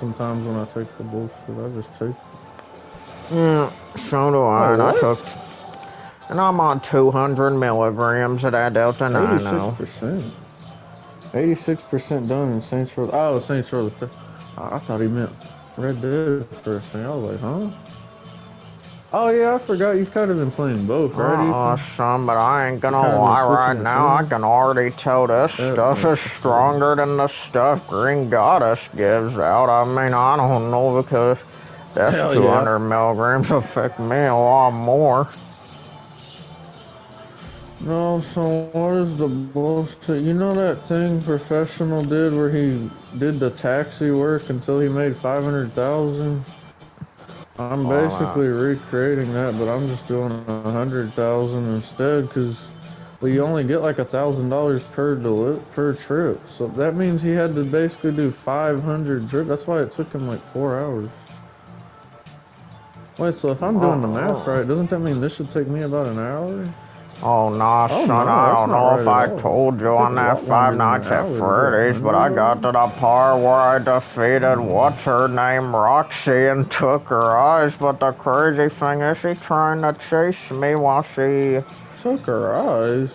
sometimes when I take the bullshit. I just take Yeah, so do I. Oh, and I took, and I'm on 200 milligrams of that Delta 9 now. 86%. 86% done in Saints Row. Oh, Saints Row. I I thought he meant Red Dead for a second. I was like, huh? Oh, yeah, I forgot. You've kind of been playing both, right? Oh, Ethan? son, but I ain't gonna lie right now. I can already tell this Yeah, stuff yeah. is stronger than the stuff Green Goddess gives out. I mean, I don't know because that's Hell yeah. 200 milligrams affect me a lot more. No, so what is the bullshit? You know that thing Professional did where he did the taxi work until he made 500,000? I'm Oh, wow. basically recreating that, but I'm just doing a 100,000 instead because you only get like a thousand dollars per deli- per trip. So that means he had to basically do 500 trips. That's why it took him like four hours. Wait, so if I'm doing the oh, math Oh. right, doesn't that mean this should take me about an hour? Oh, nah, Oh, son, no, I don't know right if I all. told you on that Five Nights at hour to do Freddy's, but I got to the part where I defeated what's her name, Roxy, and took her eyes. But the crazy thing is, she's trying to chase me while she. Took her eyes.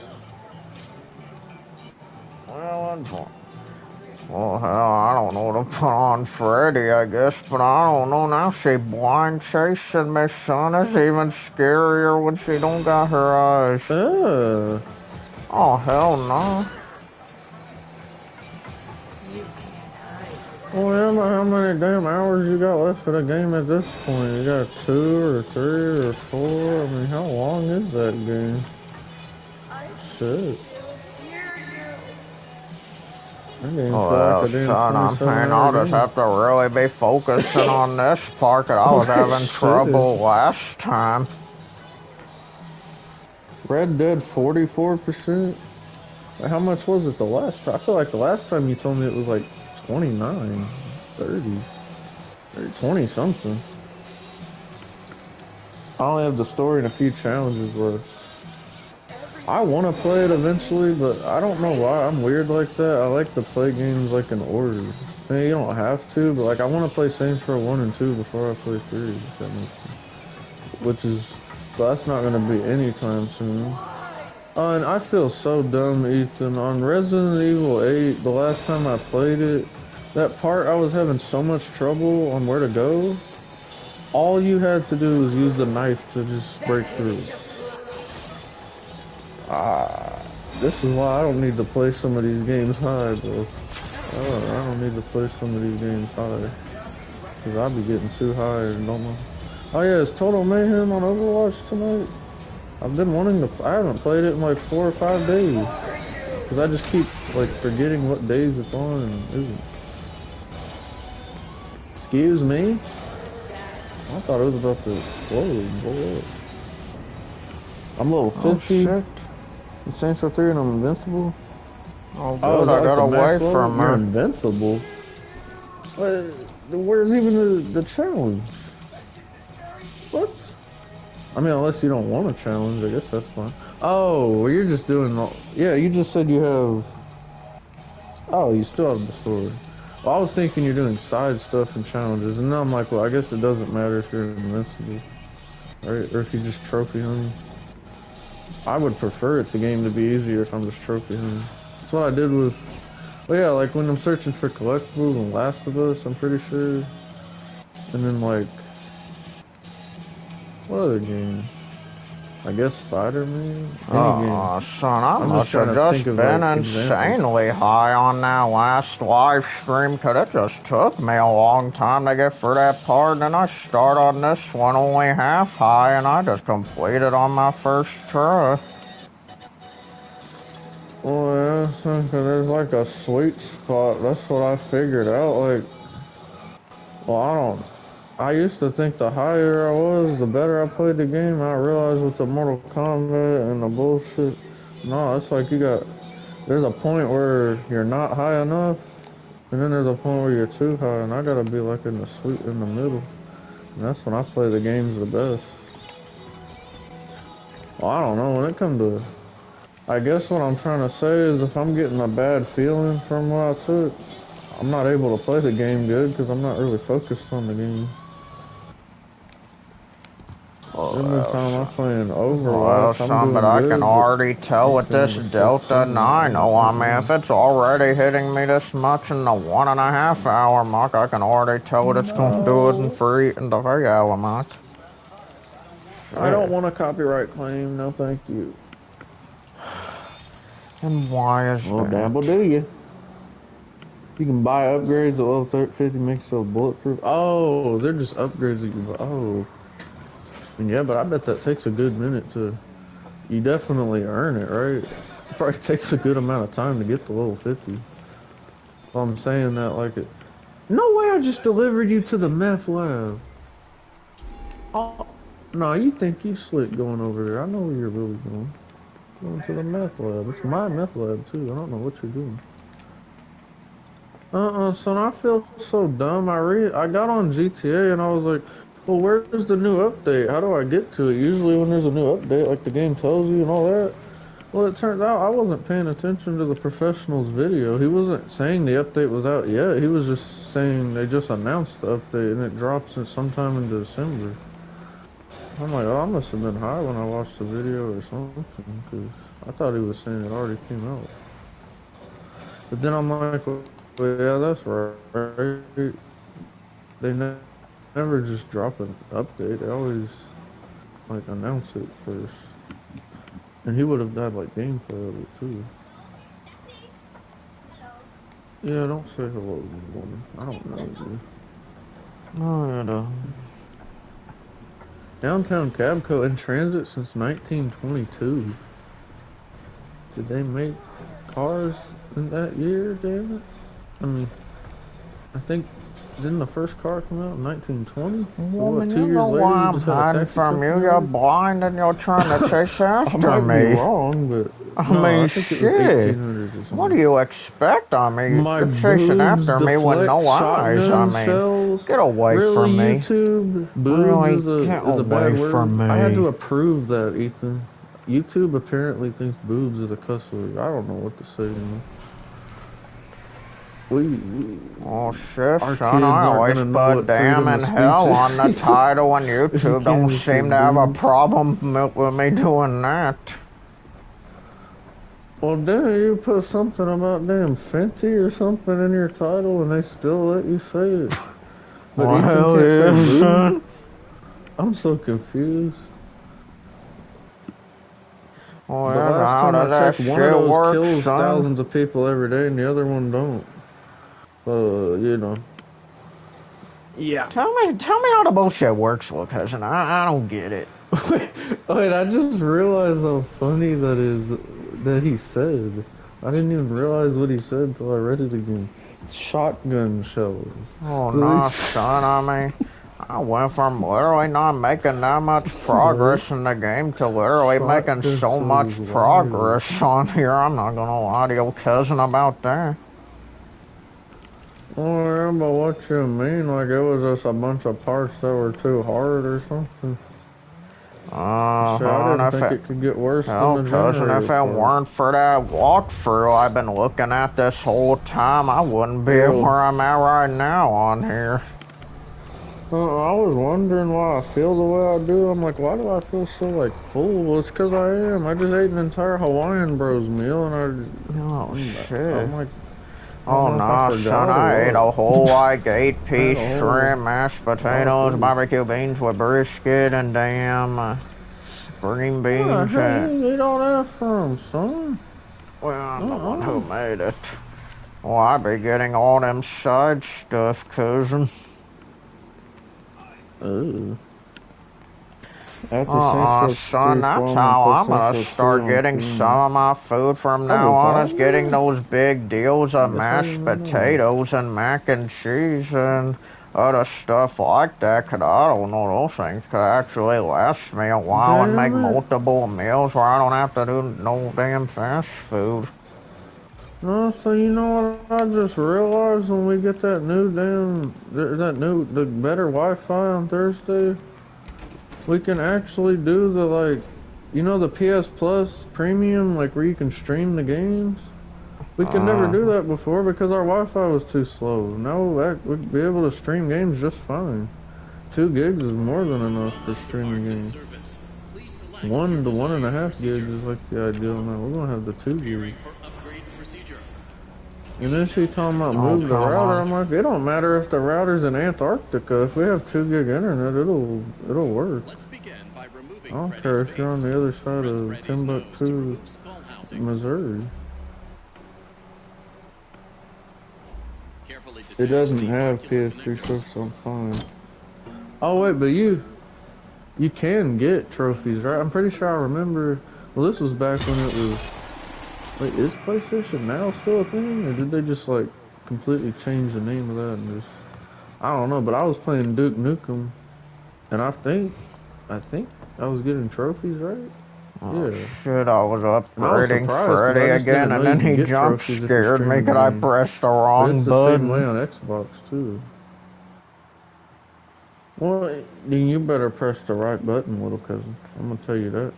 Well, hell, I don't know to put on Freddy, I guess, but I don't know now. She blind chasing me, son. It's even scarier when she don't got her eyes. Uh, Oh, hell no. well, yeah, but how many damn hours you got left for the game at this point? You got two or three or four? I mean, how long is that game? Shit. Well, oh, like a damn son, I'm saying I'll just have to really be focusing on this part 'cause I was having trouble last time. Red Dead 44%? How much was it the last time? I feel like the last time you told me it was like 29, 30, or 20 something. I only have the story and a few challenges left. I want to play it eventually, but I don't know why. I'm weird like that. I like to play games like in order. I mean, you don't have to, but like I want to play Saints Row 1 and 2 before I play 3. If that makes sense. Which is, but that's not going to be anytime soon. Uh, and I feel so dumb, Ethan. On Resident Evil 8, the last time I played it, that part I was having so much trouble on where to go. All you had to do was use the knife to just break through. Ah, this is why I don't need to play some of these games high, bro. Oh, I don't need to play some of these games high. Cause I'll be getting too high and don't know. Oh yeah, it's Total Mayhem on Overwatch tonight. I've been wanting to. I haven't played it in like four or five days. Cause I just keep like forgetting what days it's on and isn't. Excuse me. I thought it was about to explode. Up. I'm level Oh, 50 shit. In Saints Row 3 and I'm invincible. Oh, Oh, good, I got like the away max level? from You're invincible. What? Where's even the, the challenge? What? I mean, unless you don't want a challenge, I guess that's fine. Oh, well, you're just doing. all- Yeah, you just said you have. Oh, you still have the story. Well, I was thinking you're doing side stuff and challenges, and now I'm like, well, I guess it doesn't matter if you're invincible, right? Or if you just trophy hunt. I would prefer it the game to be easier if I'm just trophy hunting. That's what I did was, Well, yeah, like when I'm searching for collectibles in Last of Us, I'm pretty sure. And then like, what other game? I guess Spider-Man. Oh, son, I I'm must have just been like, insanely high on that last live stream 'cause it just took me a long time to get through that part. And I start on this one only half high, and I just completed on my first try. Oh yeah, so there's like a sweet spot. That's what I figured out. Like, well, I don't. I used to think the higher I was, the better I played the game. I realized with the Mortal Kombat and the bullshit, no, it's like you got. There's a point where you're not high enough, and then there's a point where you're too high, and I gotta be like in the sweet in the middle. And that's when I play the games the best. Well, I don't know when it comes to I guess what I'm trying to say is if I'm getting a bad feeling from what I took, I'm not able to play the game good because I'm not really focused on the game. Oh, well, Every time I'm playing Overwatch, Well, son, but I can already tell with this Delta 9. Oh, I mean, if it's already hitting me this much in the one and a half hour mark, I can already tell what it's going to do it in three in the three hour mark. I don't want a copyright claim. No, thank you. And why is Well, that? dabble do you? You can buy upgrades level 50 makes so bulletproof. Oh, they're just upgrades that you buy. Oh. Yeah, but I bet that takes a good minute to. You definitely earn it, right? It probably takes a good amount of time to get to level 50. Well, I'm saying that like it. No way I just delivered you to the meth lab. Oh. No, you think you slick going over there. I know where you're really going. Going to the meth lab. It's my meth lab too. I don't know what you're doing. Uh-uh, son, I feel so dumb. I re I got on GTA and I was like, well, where's the new update? How do I get to it? Usually when there's a new update, like the game tells you and all that. Well, it turns out I wasn't paying attention to the professional's video. He wasn't saying the update was out yet. He was just saying they just announced the update and it drops in sometime in December. I'm like, oh, I must have been high when I watched the video or something, because I thought he was saying it already came out. But then I'm like, well, yeah, that's right. They ne- never just drop an update. They always, like, announce it first. And he would have had, like, gameplay of it, too. Yeah, don't say hello, to woman. I don't know you. Yeah, no. Downtown Cabco in transit since 1922. Did they make cars in that year, damn it? I mean, I think, didn't the first car come out in 1920? So what, two you years know later, why I'm just had a hiding from you. You're blind and you're trying to chase I after might be me. wrong, but I no, mean, I think it was shit. 1800s or. What do you expect? I mean, My you're chasing after me with no eyes. I mean, shells. get away really, from me. YouTube boobs Really, is a, get is a bad word. from I had to approve that, Ethan. YouTube apparently thinks boobs is a cuss word. I don't know what to say. We, we Oh shit, Our son, I always put damn and hell on the title on YouTube. Don't seem to have a problem with me doing that. well, damn, you put something about damn Fenty or something in your title, and they still let you say it. But Well, hell yeah, son. I'm so confused. Well, the last time I checked, one of those work, kills son? thousands of people every day, and the other one don't. Uh, you know. Yeah. Tell me, tell me how the bullshit works, little cousin. I, I don't get it. Wait, I just realized how funny that is that he said. I didn't even realize what he said until I read it again. Shotgun shells. Oh So no, he's- son. I mean, I went from literally not making that much progress in the game to literally making so much progress on here. I'm not gonna lie to your cousin about that. Oh, yeah, but what you mean? Like it was just a bunch of parts that were too hard or something? Uh, I didn't think it, it could get worse hell, than the cousin, if it weren't for that walkthrough I've been looking at this whole time, I wouldn't be where I'm at right now on here. Uh, I was wondering why I feel the way I do. I'm like, why do I feel so like full? Well, it's 'cause I am. I just ate an entire Hawaiian Bros meal, and I, Oh I'm, shit. I'm like, Oh don't know if I no, son, I ate a whole like eight piece Had a whole- shrimp, mashed potatoes, barbecue beans with brisket, and damn uh, green Where the beans. hell and, you eat all that from, son? well, I'm the one who made it. Well, I be getting all them side stuff, cousin. Ooh. Uh-uh, son, that's how I'm gonna start getting some of my food from now on. Is getting those big deals of mashed potatoes and mac and cheese and other stuff like that. 'cause I don't know those things could actually last me a while and make multiple meals where I don't have to do no damn fast food. No, so you know what I just realized when we get that new damn, that new, the better Wi-Fi on Thursday, we can actually do the like, you know the PS Plus Premium, like where you can stream the games. We could never do Uh. that before because our Wi-Fi was too slow. Now we'd be able to stream games just fine. Two gigs is more than enough for streaming games. One to one and a half gigs is like the ideal now. We're gonna have the two gigs. And then she talking about Oh, move the router. on. I'm like, it don't matter if the router's in Antarctica. If we have two gig internet, it'll it'll work. Let's begin by removing I don't Freddy's care if you're on the other side Press of Freddy's Timbuktu, remove skull housing. Missouri. It doesn't have PS3 connectors. stuff, so I'm fine. Oh wait, but you, you can get trophies, right? I'm pretty sure I remember. Well, this was back when it was. Wait, is PlayStation Now still a thing, or did they just like completely change the name of that and just? I don't know, but I was playing Duke Nukem, and I think, I think I was getting trophies, right? Oh, Yeah. shit, I was And I was upgrading Freddy again, and then he jump trophies if you scared me because I pressed the wrong it's the same button. way on Xbox too. Well, then you better press the right button, little cousin. I'm gonna tell you that.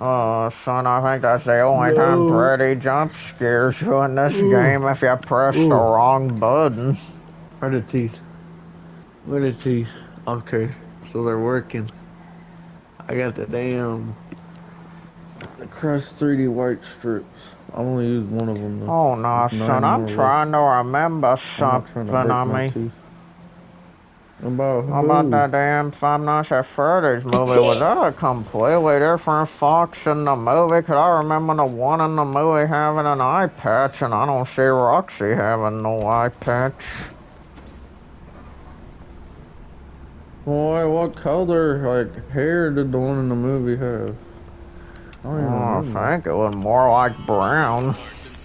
Oh, son, I think that's the only time Freddy jump scares you in this game if you press the wrong button. Where the teeth? Where the teeth? Okay, so they're working. I got the damn crushed 3D white strips. I only used one of them though. Oh, no, son, I'm trying to remember I'm trying something. to break I mean. About how about that damn Five Nights at Freddy's movie? Was that a completely different Fox in the movie? 'Cause I remember the one in the movie having an eye patch, and I don't see Roxy having no eye patch. Boy, what color, like, hair did the one in the movie have? I don't even Oh, I think it was more like brown. Parts and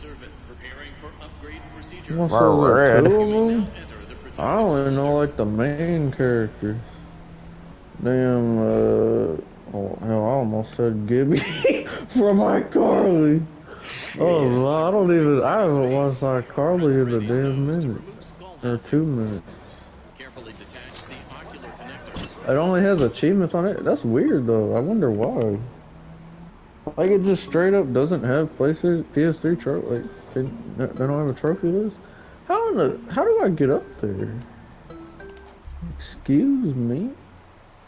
I only know like the main characters. Damn, uh, oh, hell, I almost said Gibby from iCarly. Oh, no, I don't even, I haven't watched iCarly in a damn minute. Or two minutes. Carefully detach the ocular connectors. It only has achievements on it. That's weird though. I wonder why. Like it just straight up doesn't have PlayStation PS3 trophy. Like they, they don't have a trophy list. How in the, how do I get up there? Excuse me.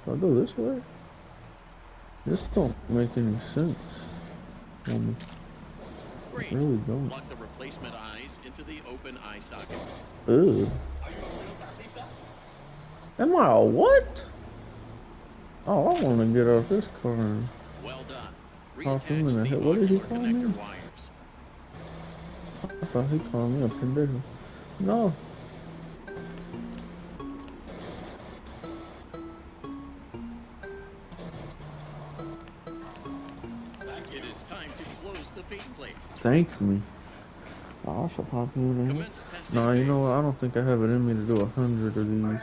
Do I go this way? This don't make any sense. Um, Great. really don't. Plug the replacement eyes into the open eye sockets. Ugh. Am I a what? Oh, I want to get off this car. Well done. Oh, wait a Reattach minute. the What did he call me? wires. I thought he called me a pendejo. No. It is time to close the faceplate. Thankfully. I also pop in No, you know what? I don't think I have it in me to do a hundred of these.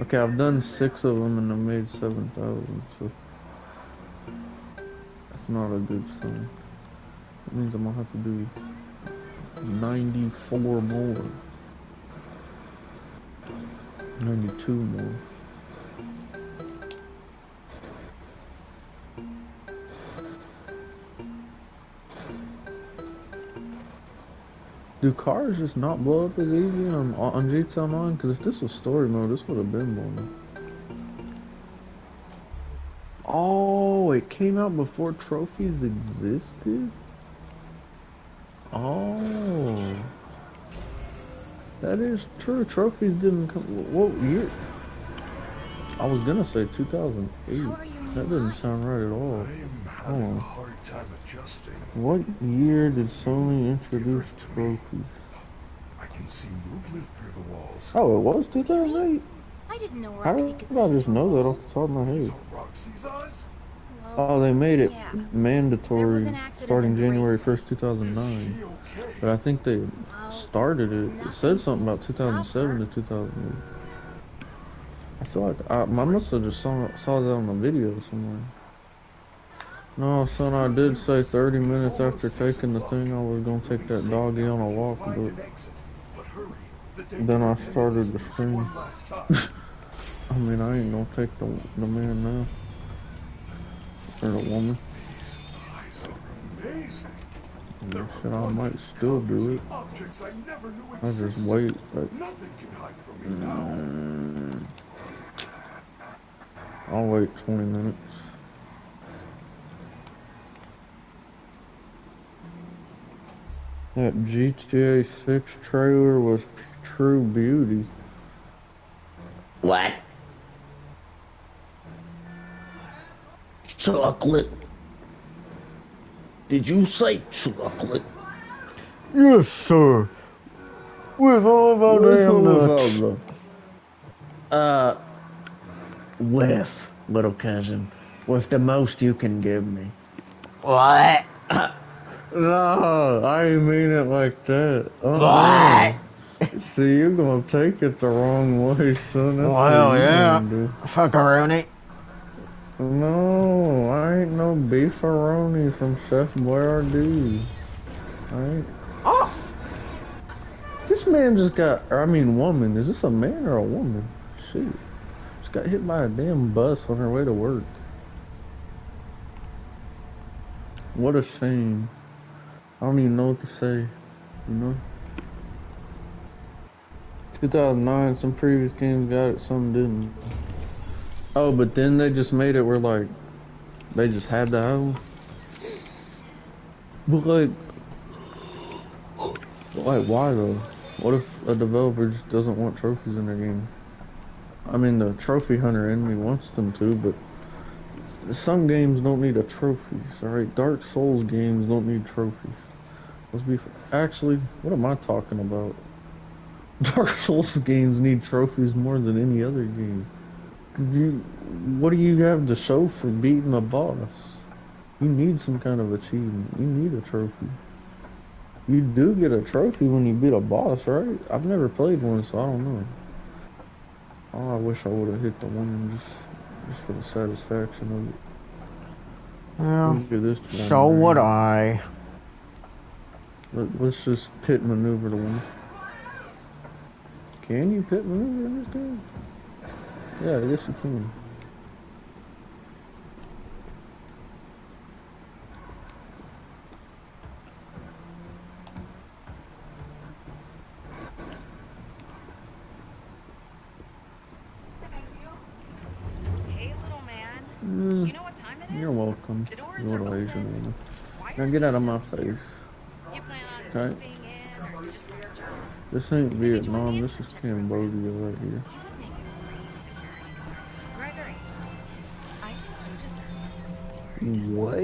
Okay, I've done six of them and I made seven thousand, so that's not a good sign. That means I'm gonna have to do ninety-four more, ninety-two more. Do cars just not blow up as easy on, on GTA Online? Because if this was story mode, this would have been blown up. Oh, it came out before trophies existed? That is true. Trophies didn't come. What year? I was gonna say 2008. How are you That doesn't sound right at all. I am Oh. a hard time adjusting. What year did Sony introduce Give it trophies? I can see movement through the walls. Oh, it was 2008? I didn't know How Roxy did could I see just through know that off walls. the top of my head? So Roxy's eyes? Well, Oh, they made it Yeah. Mandatory starting January 1st, 2009. okay? But I think they Oh, started it. It said something about seems to stop 2007 to 2008. I feel like I, I must have just saw, saw that on the video somewhere. No, son, I did say 30 minutes after taking the thing I was gonna take that doggy on a walk, but an exit. But hurry. The then I started the stream. One last time. I mean, I ain't gonna take the, the man now. Or the woman. Shit, I might still do it. I just wait. Like, Nothing can hide from me now. mm, I'll wait 20 minutes. That GTA 6 trailer was true beauty. What? Chocolate? Did you say chocolate? Yes, sir. With all of our damn nuts. With Uh, with, little cousin. With the most you can give me. What? No, I didn't mean it like that. Uh-uh. What? See, you're gonna take it the wrong way, son. That's Well, what yeah. gonna do. Fuckaroonie. No, I ain't no beefaroni from Chef Boyardee. I ain't. Oh. This man just got, or I mean woman, is this a man or a woman? Shit. Just got hit by a damn bus on her way to work. What a shame. I don't even know what to say, you know? 2009, some previous games got it, some didn't. Oh, but then they just made it where, like, they just had to have them. But, like, like, why though? What if a developer just doesn't want trophies in their game? I mean, the trophy hunter in me wants them to, but some games don't need a trophies, alright? Dark Souls games don't need trophies. Let's be. Actually, what am I talking about? Dark Souls games need trophies more than any other game. You, what do you have to show for beating a boss? You need some kind of achievement. You need a trophy. You do get a trophy when you beat a boss, right? I've never played one, so I don't know. Oh, I wish I would have hit the one just, just for the satisfaction of it. Well, this so right would. I. Let, let's just pit maneuver the one. Can you pit maneuver in this game? Yeah, I guess you can. Hey, little man. Mm, You know what time it is? you're welcome, The doors you are little open. Asian woman. Why Now get out of my face. You plan on Okay. in, or just for your job? This ain't Vietnam, this is. Cambodia right here. What?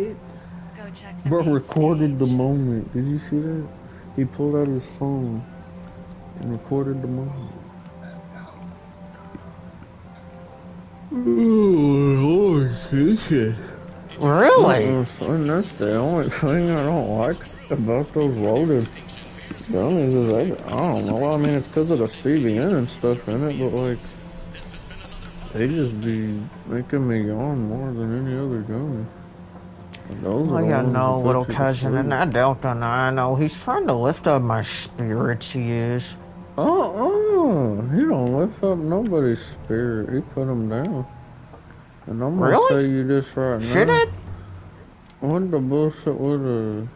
Go check the Bro main recorded the moment. Did you see that? He pulled out his phone and recorded the moment. Oh, shit. Really? Son, that's the only thing I don't like about those loaded dummies is they, I don't know. Well, I mean, it's because of the CBN and stuff in it, but like, they just be making me yawn more than any other gummy. And are I got no little put you to cousin in sleep. that Delta 9. Oh, he's trying to lift up my spirits, he is. Uh-uh. He don't lift up nobody's spirit. He put them down. And I'm gonna Really? tell you this right now. Should it? What the bullshit with a...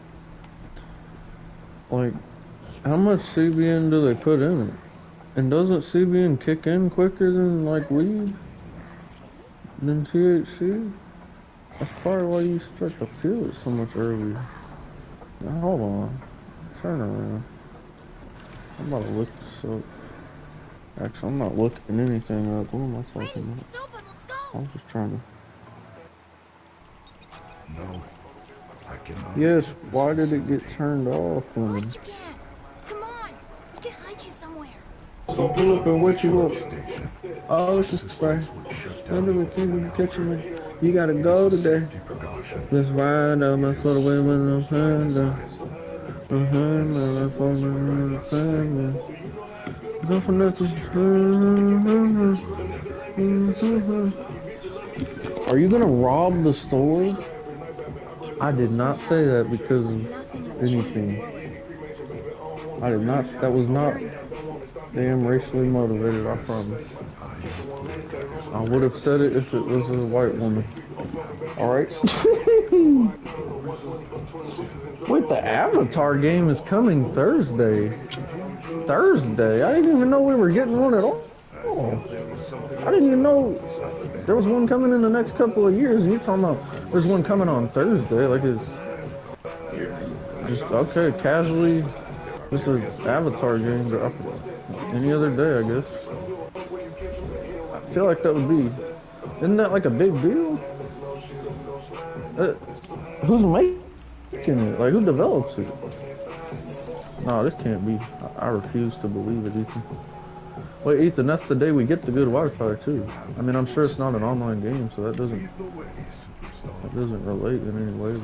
Like, how much CBN do they put in it? And doesn't CBN kick in quicker than, like, weed? Than THC? That's probably why you start to feel it so much earlier. Now, hold on. Turn around. I'm about to look this up. Actually, I'm not looking anything up. What am I talking about? It's open, let's go! I was just trying to... No, I cannot. Yes, why did it get turned off on Of course you can! Come on! We can hide you somewhere. So pull up and wake you up. Station. Oh, it's just spray. Systems would shut Under down. the thing you catching me. You gotta go today. Let's ride on my sort of women of Honda. Uh-huh, my phone of family. Go for nothing. Are you gonna rob the store? I did not say that because of anything. I did not, that was not damn racially motivated, I promise. I would have said it if it was a white woman. Alright? Wait, the Avatar game is coming Thursday. Thursday? I didn't even know we were getting one at all. I didn't even know there was one coming in the next couple of years. You're talking about there's one coming on Thursday. Like it's just okay, casually. Just an Avatar game. Any other day, I guess. Feel like that would be. Isn't that like a big deal? Uh, who's making it? Like who develops it? No, this can't be. I, I refuse to believe it, Ethan. Wait, Ethan, that's the day we get the good Wi-Fi too. I mean, I'm sure it's not an online game, so that doesn't that doesn't relate in any way.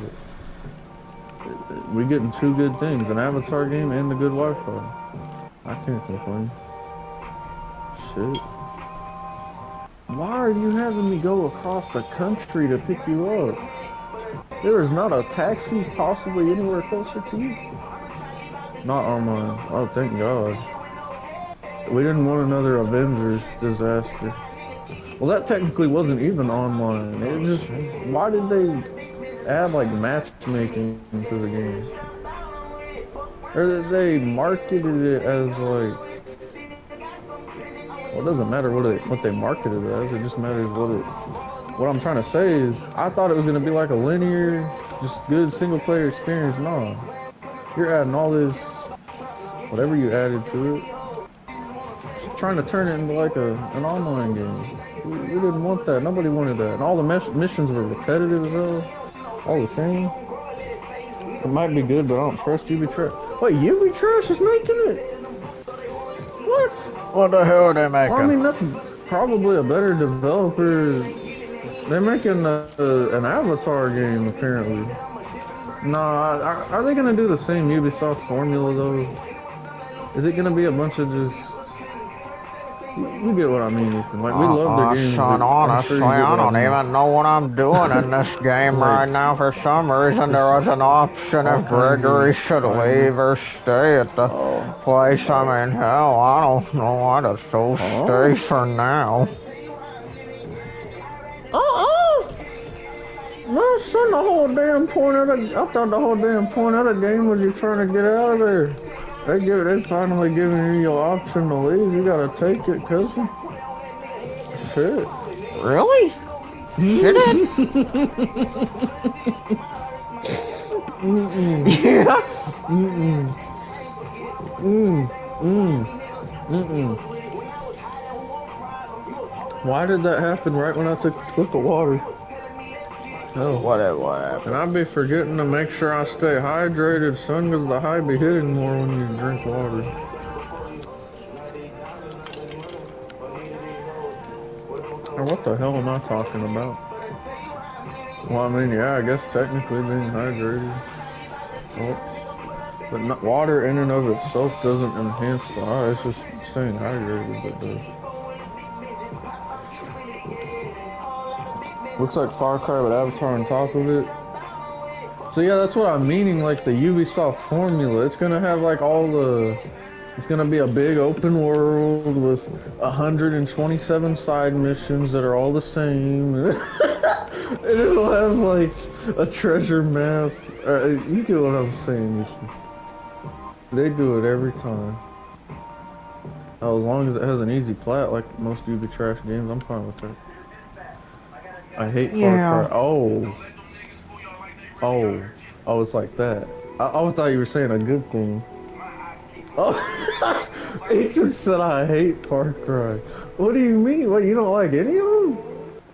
But we're getting two good things: an Avatar game and the good Wi-Fi. I can't complain. Shit. Why are you having me go across the country to pick you up? There is not a taxi possibly anywhere closer to you? Not online. Oh, thank God. We didn't want another Avengers disaster. Well, that technically wasn't even online. It just, why did they add like matchmaking to the game? Or they marketed it as like, well, it doesn't matter what it, what they marketed it as. It just matters what it. What I'm trying to say is, I thought it was gonna be like a linear, just good single player experience. No, you're adding all this, whatever you added to it trying to turn it into like a an online game. We, we didn't want that. Nobody wanted that. And all the missions were repetitive as hell. All the same. It might be good, but I don't trust Trash. Wait, Trash is making it? What? What the hell are they making? Well, I mean, that's probably a better developer. They're making a, a, an Avatar game, apparently. Nah, are, are they gonna do the same Ubisoft formula though? Is it gonna be a bunch of just you get what I mean, Ethan. Like, we love Uh, the game. son, honestly, I don't even know what I'm doing in this game right now. For some reason, there was an option if Gregory should leave or stay at the place. I mean, hell, I don't know. I just so stay for now. Uh-uh! No, son, the whole damn point of the... I thought the whole damn point of the game was you trying to get out of there. They give, they finally giving you your option to leave. You gotta take it, cousin. Shit. Really? Did it? yeah. Mm-mm. Mm. Mm. Mm-mm. Why did that happen right when I took a sip of water? Oh. Whatever, whatever. And I'd be forgetting to make sure I stay hydrated, son, because the high be hitting more when you drink water. Or what the hell am I talking about? Well, I mean, yeah, I guess technically being hydrated. Oh. But not, water in and of itself doesn't enhance the high, it's just staying hydrated that does. Looks like Far Cry with Avatar on top of it. So yeah, that's what I'm meaning, like the Ubisoft formula. It's gonna have like all the... It's gonna be a big open world with 127 side missions that are all the same. and it'll have like a treasure map. Uh, you get what I'm saying. They do it every time. Oh, as long as it has an easy plat like most Ubisoft Trash games, I'm fine with that. I hate Far Yeah. Cry. Oh. Oh. Oh, it's like that. I, I thought you were saying a good thing. Oh, Ethan said I hate Far Cry. What do you mean? What, you don't like any of them?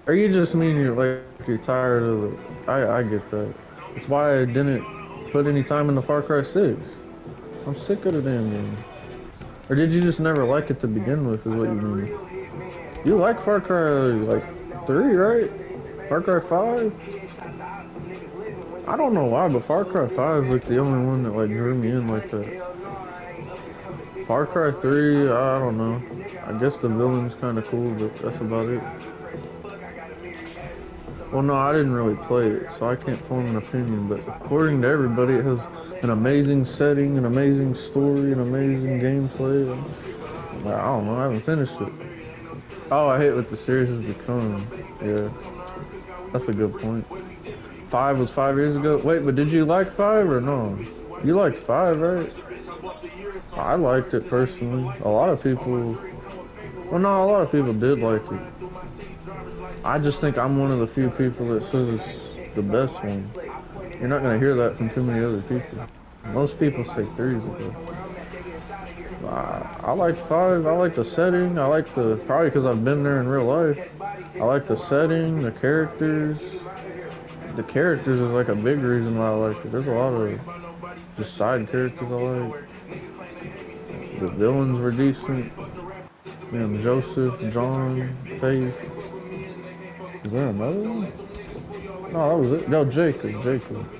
Or you just mean you're like, you're tired of it? I, I get that. It's why I didn't put any time into Far Cry 6. I'm sick of the damn game. Or did you just never like it to begin with, is what you mean? You like Far Cry, like, 3, right? Far Cry 5? I don't know why, but Far Cry 5 is like the only one that like drew me in like that. Far Cry 3, I don't know. I guess the villain's kind of cool, but that's about it. Well, no, I didn't really play it, so I can't form an opinion, but according to everybody, it has an amazing setting, an amazing story, an amazing gameplay. I don't know, I haven't finished it. Oh, I hate what the series has become. Yeah, that's a good point. five was five years ago. Wait, but did you like five or no? You liked five, right? I liked it personally. A lot of people, well, no, a lot of people did like it. I just think I'm one of the few people that says it's the best one. You're not gonna hear that from too many other people. Most people say three's a good. I, like five. I like the setting. I like the probably because I've been there in real life. I like the setting, the characters. The characters is like a big reason why I like it. There's a lot of just side characters I like. The villains were decent. Know, Joseph, John, Faith. Is there another one? No, that was it. No, Jacob. Jacob.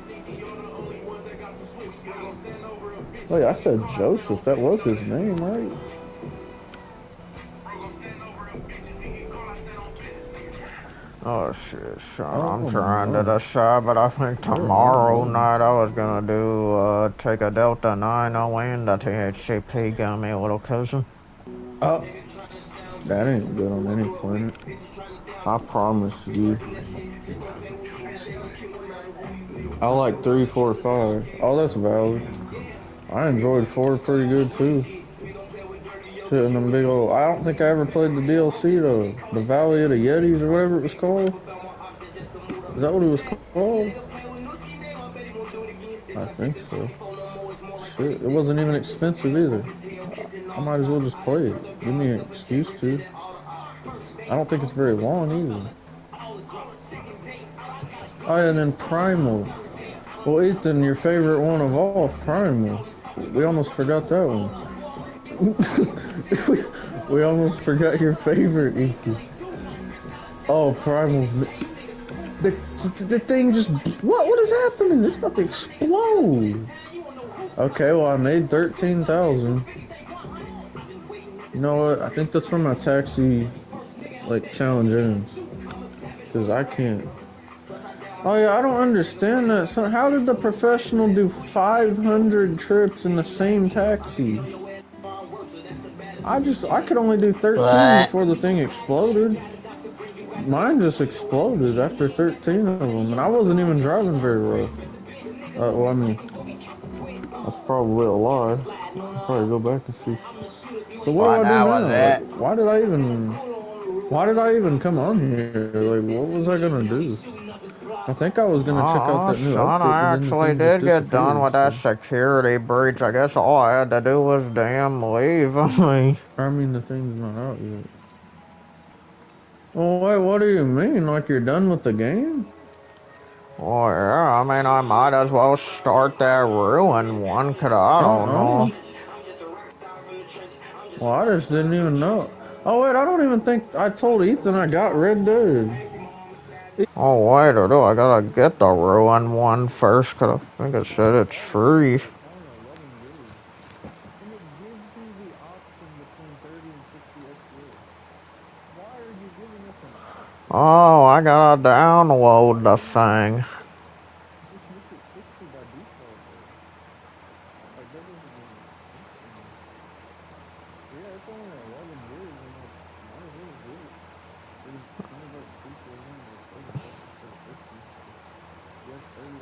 Wait, I said Joseph. That was his name, right? Oh shit, Oh, I'm trying no. to decide, but I think tomorrow night I was gonna do, uh, take a Delta 9 away the THCP gummy, little cousin. Oh. That ain't good on any planet. I promise you. I like three, four, five. Oh, that's valid. I enjoyed four pretty good too. Shit, in them big old. I don't think I ever played the DLC though. The Valley of the Yetis or whatever it was called. Is that what it was called? I think so. Shit, it wasn't even expensive either. I might as well just play it. Give me an excuse to. I don't think it's very long either. Oh, and then Primal. Well, Ethan, your favorite one of all, Primal. We almost forgot that one. we, almost forgot your favorite, Ethan. Oh, Primal. The, the, the thing just. What? What is happening? It's about to explode. Okay, well, I made 13,000. You know what? I think that's where my taxi, like, challenge ends. Because I can't. Oh, yeah, I don't understand that. So, how did the professional do 500 trips in the same taxi? I just, I could only do 13 What? before the thing exploded. Mine just exploded after 13 of them, and I wasn't even driving very rough. Uh, well, I mean, that's probably a lie. I'll probably go back and see. So what What do I do now? Like, why did I even? Why did I even come on here? Like, what was I gonna do? I think I was gonna check out Oh, that new son, update, I but then the actually did get done with that security breach. I guess all I had to do was damn leave. I mean, I mean, the thing's not out yet. Oh wait, what do you mean? Like you're done with the game? well, yeah, I mean, I might as well start that ruin one, could I don't Uh-uh. know. Well, I just didn't even know. Oh wait, I don't even think I told Ethan I got Red Dead. Oh, wait, or do I gotta get the ruin one first? Cause I think it said it's free. Oh, I gotta download the thing.